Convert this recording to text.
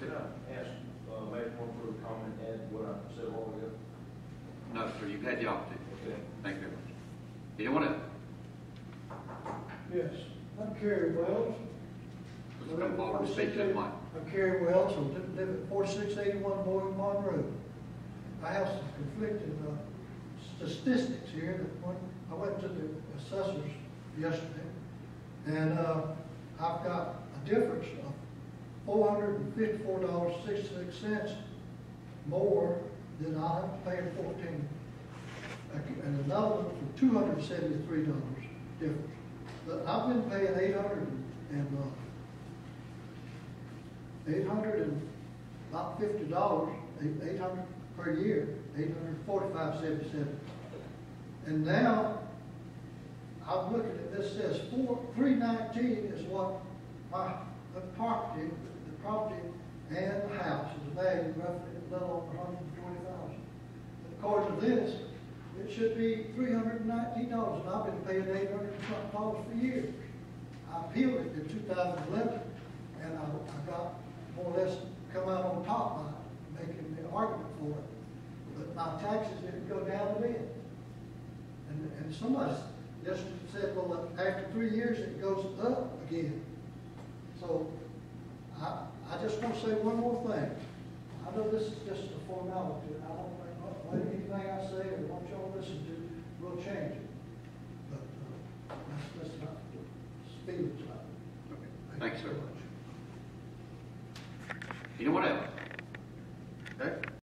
Can I ask, uh, make one further comment, and add what I said a while ago? No, sir, you've had the opportunity. Okay. Thank you very much. Anyone else? Yes, I'm Kerry Wells. Let's come forward and speak to the mic. I'm Kerry Wells, I live live at forty-six eighty-one Boyd Pond Road. I have some conflicting, uh, statistics here that when, I went to the assessors yesterday, and, uh, I've got a difference of four hundred and fifty-four dollars, sixty-six cents more than I to fourteen. And another one for two hundred and seventy-three dollars difference. But I've been paying eight hundred and, uh, eight hundred and, about fifty dollars, eight, hundred per year, eight hundred forty-five seventy-seven. And now, I'm looking at this, says four, three nineteen is what my, property, property and the house is valued roughly a little over hundred and twenty thousand. According to this, it should be three hundred and I've been paying $800 for years. I appealed it in two thousand eleven, and I, I got more or less come out on top by making the argument for it. But my taxes didn't go down a bit. And, and somebody just said, well, after three years, it goes up again. say one more thing. I know this is just a formality. I don't think uh, anything I say or what y'all listen to will change it. But uh, that's, just not the speed of time. Okay. Thank Thanks so much. You know what else?